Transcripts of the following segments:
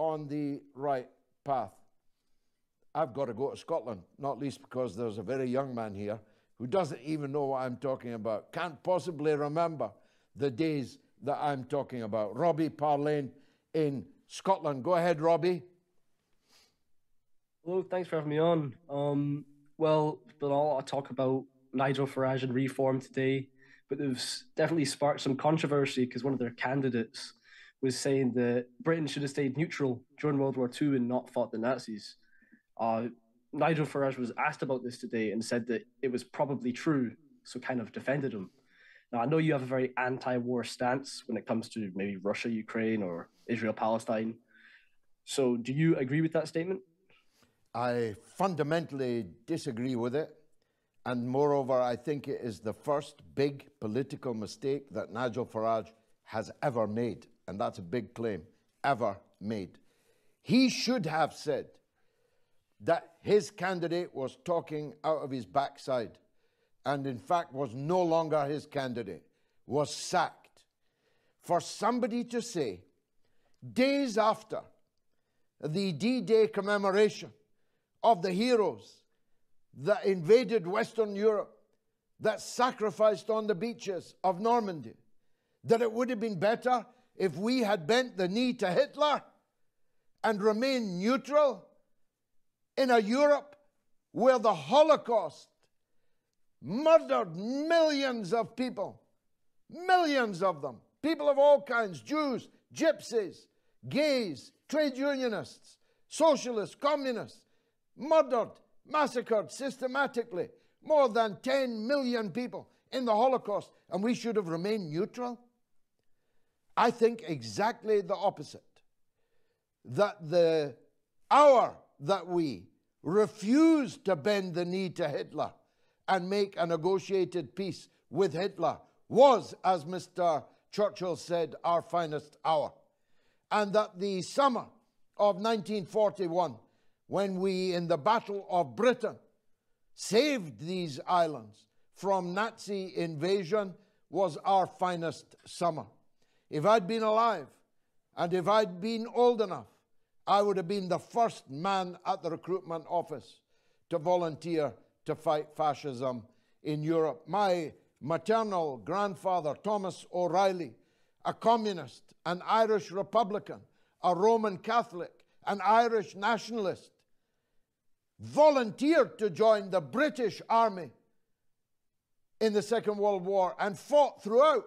on the right path. I've got to go to Scotland, not least because there's a very young man here who doesn't even know what I'm talking about, can't possibly remember the days that I'm talking about. Robbie Parlane in Scotland. Go ahead, Robbie. Hello, thanks for having me on. Um, well, been a lot of talk about Nigel Farage and reform today, but they've definitely sparked some controversy because one of their candidates was saying that Britain should have stayed neutral during World War II and not fought the Nazis. Uh, Nigel Farage was asked about this today and said that it was probably true, so kind of defended him. Now, I know you have a very anti war stance when it comes to maybe Russia, Ukraine, or Israel, Palestine. So, do you agree with that statement? I fundamentally disagree with it. And moreover, I think it is the first big political mistake that Nigel Farage has ever made. And that's a big claim, ever made. He should have said that his candidate was talking out of his backside and, in fact, was no longer his candidate, was sacked. For somebody to say, days after the D Day commemoration, of the heroes that invaded Western Europe, that sacrificed on the beaches of Normandy, that it would have been better if we had bent the knee to Hitler and remained neutral in a Europe where the Holocaust murdered millions of people, millions of them, people of all kinds Jews, gypsies, gays, trade unionists, socialists, communists murdered, massacred systematically more than 10 million people in the Holocaust, and we should have remained neutral? I think exactly the opposite. That the hour that we refused to bend the knee to Hitler and make a negotiated peace with Hitler was, as Mr. Churchill said, our finest hour. And that the summer of 1941 when we, in the Battle of Britain, saved these islands from Nazi invasion was our finest summer. If I'd been alive and if I'd been old enough, I would have been the first man at the recruitment office to volunteer to fight fascism in Europe. My maternal grandfather, Thomas O'Reilly, a communist, an Irish Republican, a Roman Catholic, an Irish nationalist, volunteered to join the British Army in the Second World War and fought throughout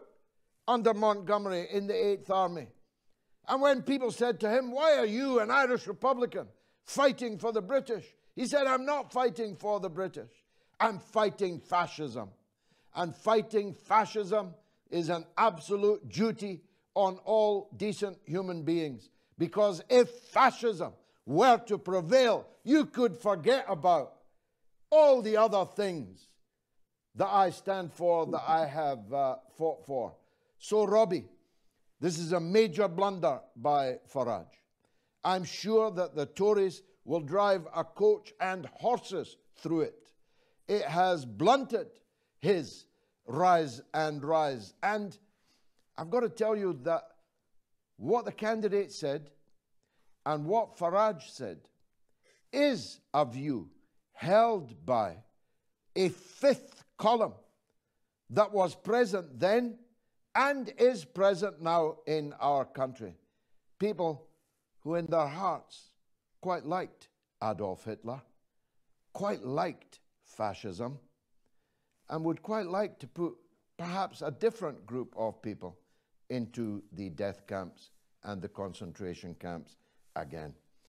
under Montgomery in the Eighth Army. And when people said to him, Why are you, an Irish Republican, fighting for the British? He said, I'm not fighting for the British. I'm fighting fascism. And fighting fascism is an absolute duty on all decent human beings. Because if fascism were to prevail, you could forget about all the other things that I stand for, that I have uh, fought for. So, Robbie, this is a major blunder by Farage. I'm sure that the Tories will drive a coach and horses through it. It has blunted his rise and rise. And I've got to tell you that what the candidate said and what Farage said is a view held by a fifth column that was present then and is present now in our country. People who, in their hearts, quite liked Adolf Hitler, quite liked fascism, and would quite like to put perhaps a different group of people into the death camps and the concentration camps again.